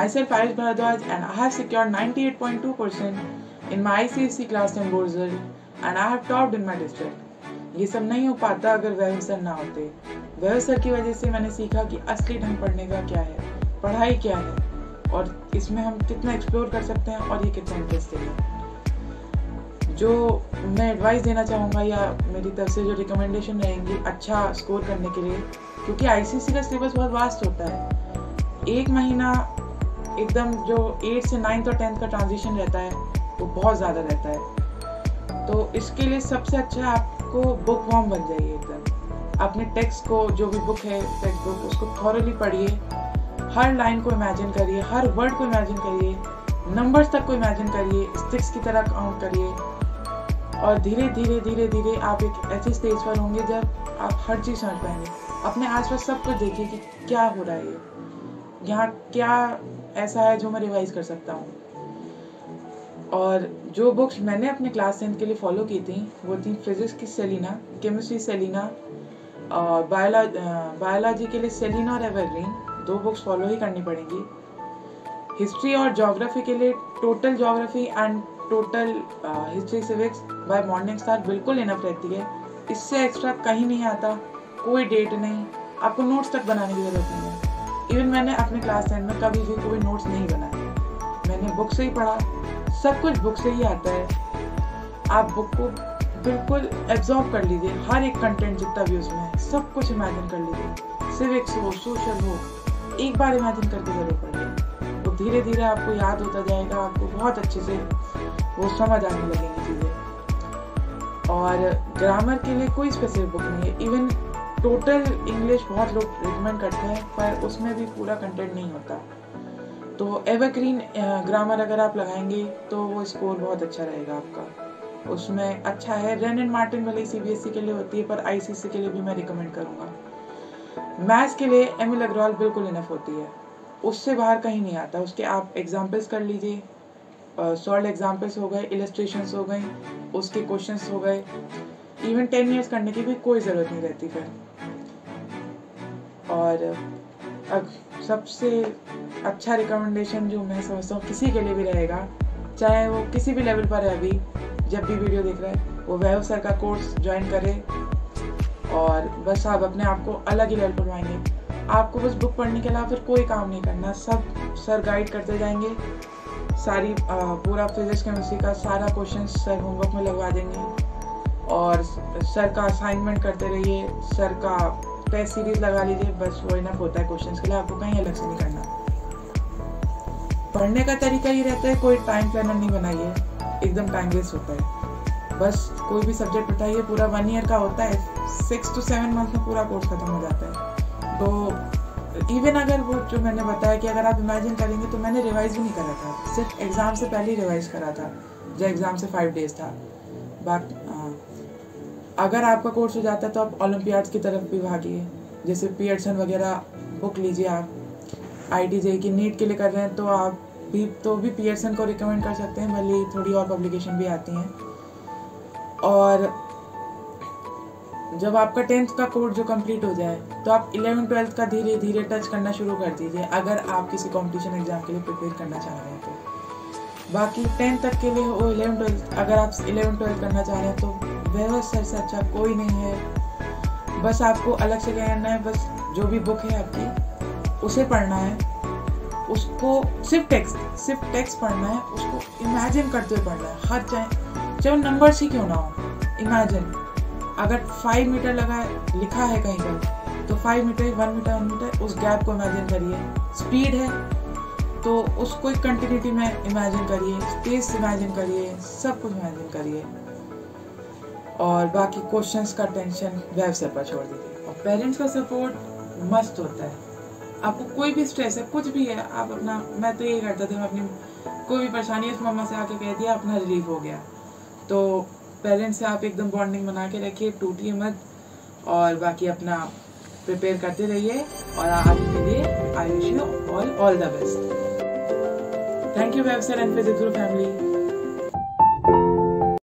Myself Arish Bharadwaj and I have secured 98.2% in my ICSC class 10 board result and I have topped in my district. ये सब नहीं हो पाता अगर वह सर ना होते। वह सर की वजह से मैंने सीखा कि असली ढंग पढ़ने का क्या है, पढ़ाई क्या है और इसमें हम कितना एक्सप्लोर कर सकते हैं और ये कितना इंटरेस्टिंग है। जो मैं एडवाइस देना चाहूँगा या मेरी तरफ़ से जो रिकमेंडेशन रहेंगी अच्छा स्कोर करने के लिए, क्योंकि आईसीसी का सिलेबस बहुत वास्ट होता है। एक महीना एकदम जो एट से नाइन्थ और टेंथ का ट्रांजिशन रहता है, वो बहुत ज़्यादा रहता है। तो इसके लिए सबसे अच्छा आपको बुक वॉर्म बन जाइए एकदम। अपने टेक्स्ट को, जो भी बुक है टेक्स्ट बुक उसको थॉरली पढ़िए। हर लाइन को इमेजिन करिए, हर वर्ड को इमेजिन करिए नंबर्स तक को इमेजिन करिए स्टिक्स की तरह काउंट करिए। और धीरे धीरे धीरे धीरे आप एक ऐसी स्टेज पर होंगे जब आप हर चीज़ समझ पाएँगे। अपने आसपास सब कुछ देखिए कि क्या हो रहा है यहाँ क्या ऐसा है जो मैं रिवाइज कर सकता हूँ? और जो बुक्स मैंने अपने क्लास टेंथ के लिए फॉलो की थी, वो थी फिजिक्स की सेलिना केमिस्ट्री सेलिना और बायोलॉजी के लिए सेलिना और एवरग्रीन दो बुक्स फॉलो ही करनी पड़ेंगी। हिस्ट्री और जोग्राफी के लिए total geography and total history civics by Morning Star बिल्कुल इनफ रहती है। इससे एक्स्ट्रा कहीं नहीं आता, कोई डेट नहीं, आपको नोट्स तक बनाने की ज़रूरत नहीं है। इवन मैंने अपने क्लास टेन में कभी भी कोई नोट्स नहीं बनाए। मैंने बुक से ही पढ़ा। सब कुछ बुक से ही आता है। आप बुक को बिल्कुल एब्जॉर्ब कर लीजिए। हर एक कंटेंट जितना भी उसमें है, सब कुछ इमेजिन कर लीजिए। सिविक्स हो सोशल हो, एक बार इमेजिन करके ज़रूर पढ़िए। वो धीरे धीरे आपको याद होता जाएगा, आपको बहुत अच्छे से वो समझ आने लगेंगी चीज़ें। और ग्रामर के लिए कोई स्पेसिफिक बुक नहीं है। इवन टोटल इंग्लिश बहुत लोग रिकमेंड करते हैं, पर उसमें भी पूरा कंटेंट नहीं होता। तो एवरग्रीन ग्रामर अगर आप लगाएँगे तो वो स्कोर बहुत अच्छा रहेगा आपका। उसमें अच्छा है रेन एंड मार्टिन भले सी बी के लिए होती है, पर आईसीसी के लिए भी मैं रिकमेंड करूँगा। मैथ्स के लिए एम एल अग्रवाल बिल्कुल इनफ होती है। उससे बाहर कहीं नहीं आता। उसके आप एग्जाम्पल्स कर लीजिए। सॉल्व एग्जाम्पल्स हो गए इलस्ट्रेशन हो गए उसके क्वेश्चन हो गए। इवन टेन ईयर्स करने की भी कोई ज़रूरत नहीं रहती फिर। और अब सबसे अच्छा रिकमेंडेशन जो मैं समझता हूँ किसी के लिए भी रहेगा चाहे वो किसी भी लेवल पर है अभी जब भी वीडियो देख रहा है वो वैभव सर का कोर्स ज्वाइन करे और बस आप अपने आप को अलग ही लेवल पर पाएँगे आपको बस बुक पढ़ने के अलावा फिर कोई काम नहीं करना सब सर गाइड करते जाएँगे। सारी आ, पूरा फिजिक्स केमिस्ट्री का सारा क्वेश्चन सर होमवर्क में लगवा देंगे और सर का असाइनमेंट करते रहिए सर का टेस्ट सीरीज़ लगा लीजिए, बस वो इनफ होता है क्वेश्चंस के लिए, आपको कहीं अलग से नहीं करना। पढ़ने का तरीका ये रहता है, कोई टाइम प्लानर नहीं बनाइए, एकदम टाइम वेस्ट होता है। बस कोई भी सब्जेक्ट उठाइए, पूरा वन ईयर का होता है सिक्स टू सेवन मंथ में पूरा कोर्स खत्म हो जाता है। तो इवन अगर वो जो मैंने बताया कि अगर आप इमेजिन करेंगे तो मैंने रिवाइज भी नहीं करा था। सिर्फ़ एग्ज़ाम से पहले ही रिवाइज करा था जो एग्ज़ाम से फाइव डेज़ था। बाकी अगर आपका कोर्स हो जाता है तो आप ओलम्पियाड्स की तरफ़ भी भागिए। जैसे पियर्सन वगैरह बुक लीजिए आप। आई टी की नीट के लिए कर रहे हैं तो आप भी तो भी पियर्सन को रिकमेंड कर सकते हैं, भले ही थोड़ी और पब्लिकेशन भी आती हैं। और जब आपका टेंथ का कोर्स जो कंप्लीट हो जाए तो आप इलेवन ट्वेल्थ का धीरे धीरे टच करना शुरू कर दीजिए, अगर आप किसी कंपटीशन एग्ज़ाम के लिए प्रिपेयर करना चाह रहे हैं तो। बाकी टेंथ तक के लिए वो इलेवन ट्वेल्थ अगर आप इलेवन ट्वेल्थ करना चाह रहे हैं तो से अच्छा कोई नहीं है। बस आपको अलग से कहना है, बस जो भी बुक है आपकी, उसे पढ़ना है। उसको सिर्फ़ टेक्स्ट सिर्फ़ टेक्स्ट पढ़ना है, उसको इमेजिन करते हुए पढ़ना है। हर चाहे चाहे नंबर्स ही क्यों ना हो इमेजिन अगर फाइव मीटर लगा लिखा है कहीं पर तो five metre one metre one metre उस गैप को इमेजिन करिए। स्पीड है तो उसको एक कंटिन्यूटी में इमेजिन करिए स्पेस इमेजिन करिए, सब कुछ इमेजिन करिए। और बाकी क्वेश्चंस का टेंशन वेब सर पर छोड़ दीजिए। और पेरेंट्स का सपोर्ट मस्त होता है। आपको कोई भी स्ट्रेस है, कुछ भी है, आप अपना, मैं तो यही करता था अपनी कोई भी परेशानी है, उस मम्मा से आके कह दिया, अपना रिलीफ हो गया। तो पेरेंट्स से आप एकदम बॉन्डिंग बना के रखिए, टूटिए मत, और बाकी अपना प्रिपेयर करते रहिए, और आगे के लिए I wish you all all the best thank you web sir and physics family